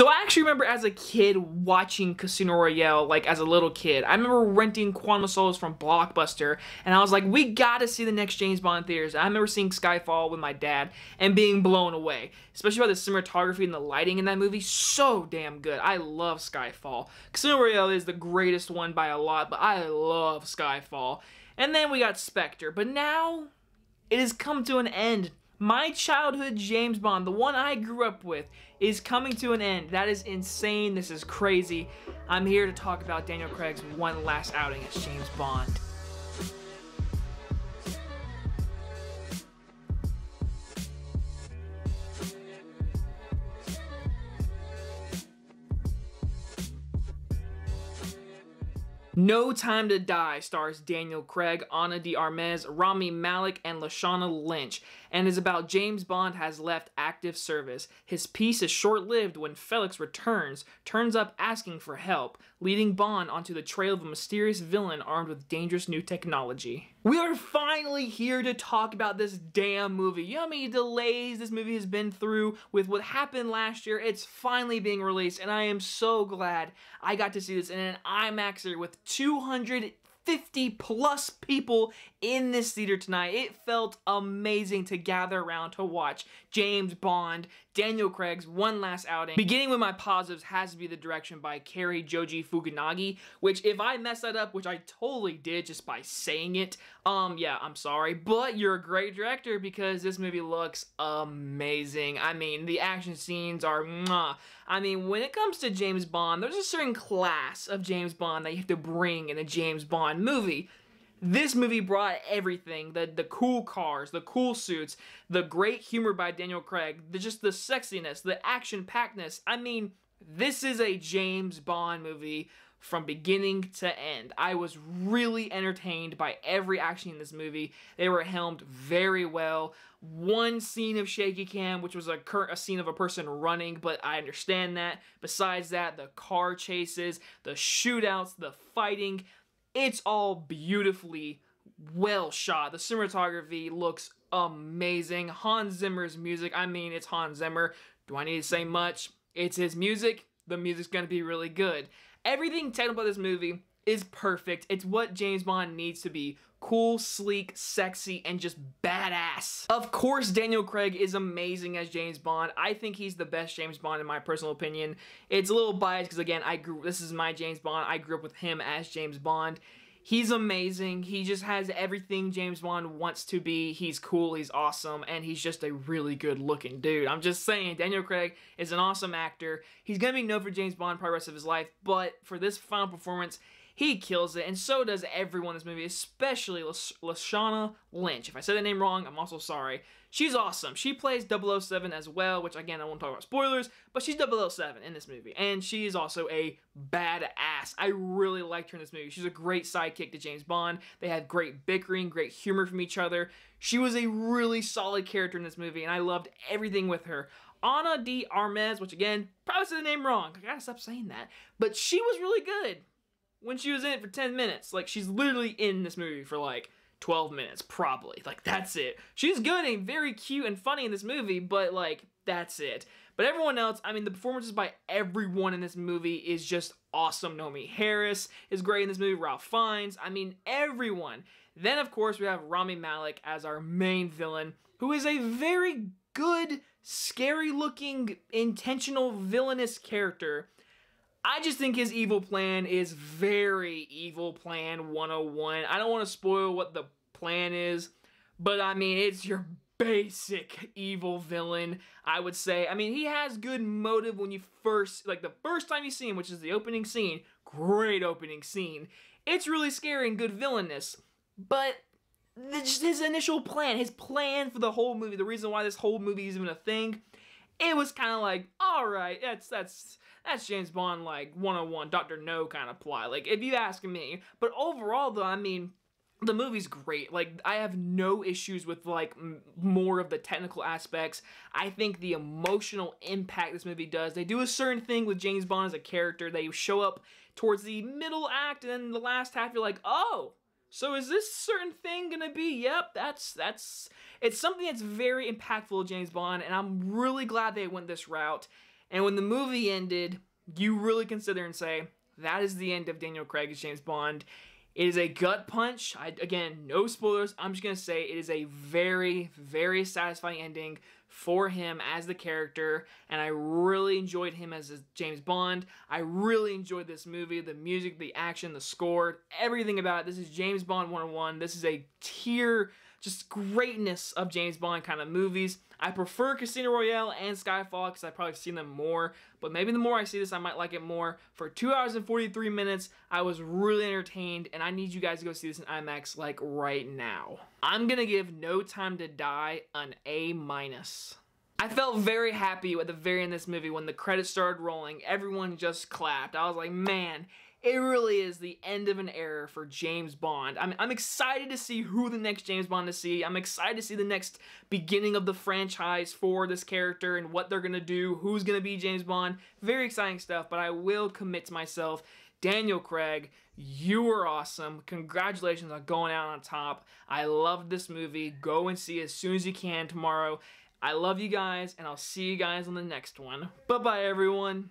So I actually remember as a kid watching Casino Royale, like as a little kid. I remember renting Quantum of Solace from Blockbuster, and I was like, we gotta see the next James Bond theaters. I remember seeing Skyfall with my dad and being blown away, especially by the cinematography and the lighting in that movie. So damn good. I love Skyfall. Casino Royale is the greatest one by a lot, but I love Skyfall. And then we got Spectre, but now it has come to an end. My childhood James Bond, the one I grew up with, is coming to an end. That is insane. This is crazy. I'm here to talk about Daniel Craig's one last outing as James Bond. No Time to Die stars Daniel Craig, Ana de Armas, Rami Malek, and Lashana Lynch, and is about James Bond has left active service. His peace is short-lived when Felix returns, turns up asking for help, leading Bond onto the trail of a mysterious villain armed with dangerous new technology. We are finally here to talk about this damn movie. You know how many delays this movie has been through with what happened last year? It's finally being released, and I am so glad I got to see this in an IMAX with 250 plus people in this theater tonight. It felt amazing to gather around to watch James Bond, Daniel Craig's one last outing. Beginning with my positives has to be the direction by Cary Joji Fukunaga, which if I mess that up, which I totally did just by saying it, um, yeah, I'm sorry, but you're a great director because this movie looks amazing. I mean, the action scenes are mwah. I mean, when it comes to James Bond, there's a certain class of James Bond that you have to bring in a James Bond movie. This movie brought everything the the cool cars, the cool suits, the great humor by Daniel Craig, the, just the sexiness, the action packedness. I mean, this is a James Bond movie from beginning to end. I was really entertained by every action in this movie. They were helmed very well. One scene of shaky cam, which was a, a scene of a person running, but I understand that. Besides that, the car chases, the shootouts, the fighting, it's all beautifully well shot. The cinematography looks amazing. Hans Zimmer's music, I mean, it's Hans Zimmer. Do I need to say much? It's his music. The music's gonna be really good. Everything technical about this movie is perfect. It's what James Bond needs to be. Cool, sleek, sexy, and just badass. Of course, Daniel Craig is amazing as James Bond. I think he's the best James Bond in my personal opinion. It's a little biased because again, I grew this is my James Bond. I grew up with him as James Bond. He's amazing. He just has everything James Bond wants to be. He's cool, he's awesome, and he's just a really good looking dude. I'm just saying, Daniel Craig is an awesome actor. He's gonna be known for James Bond for the rest of his life, but for this final performance, he kills it, and so does everyone in this movie, especially Lashana Lynch. If I said the name wrong, I'm also sorry. She's awesome. She plays 007 as well, which again, I won't talk about spoilers, but she's 007 in this movie, and she is also a badass. I really liked her in this movie. She's a great sidekick to James Bond. They had great bickering, great humor from each other. She was a really solid character in this movie, and I loved everything with her. Ana de Armas, which again, probably said the name wrong. I gotta stop saying that. But she was really good when she was in it for 10 minutes. Like, she's literally in this movie for like 12 minutes, probably. Like, that's it. She's good and very cute and funny in this movie, but like, that's it. But everyone else, I mean, the performances by everyone in this movie is just awesome. Naomie Harris is great in this movie. Ralph Fiennes. I mean, everyone. Then, of course, we have Rami Malek as our main villain, who is a very good, scary looking, intentional villainous character I just think his evil plan is very evil plan 101. I don't want to spoil what the plan is, but I mean, it's your basic evil villain, I would say. I mean, he has good motive when you first, like the first time you see him, which is the opening scene. Great opening scene. It's really scary and good villainous, but just his initial plan, his plan for the whole movie, the reason why this whole movie is even a thing, it was kind of like, all right, that's that's that's James Bond like 101 Dr. No kind of plot. Like if you ask me, but overall though, I mean, the movie's great. Like I have no issues with like more of the technical aspects. I think the emotional impact this movie does. They do a certain thing with James Bond as a character. They show up towards the middle act and then the last half you're like, "Oh, so is this certain thing gonna be? Yep, that's that's it's something that's very impactful James Bond, and I'm really glad they went this route. And when the movie ended, you really consider and say, that is the end of Daniel Craig as James Bond. It is a gut punch. I, again, no spoilers. I'm just going to say it is a very, very satisfying ending for him as the character. And I really enjoyed him as James Bond. I really enjoyed this movie. The music, the action, the score, everything about it. This is James Bond 101. This is a tier just greatness of James Bond kind of movies. I prefer Casino Royale and Skyfall because I've probably seen them more, but maybe the more I see this, I might like it more. For 2 hours and 43 minutes, I was really entertained, and I need you guys to go see this in IMAX like right now. I'm gonna give No Time to Die an A minus. I felt very happy at the very end of this movie when the credits started rolling. Everyone just clapped. I was like, man, it really is the end of an era for James Bond. I'm, I'm excited to see who the next James Bond to see. I'm excited to see the next beginning of the franchise for this character and what they're going to do, who's going to be James Bond. Very exciting stuff, but I will commit to myself. Daniel Craig, you were awesome. Congratulations on going out on top. I loved this movie. Go and see as soon as you can tomorrow. I love you guys, and I'll see you guys on the next one. Bye bye, everyone.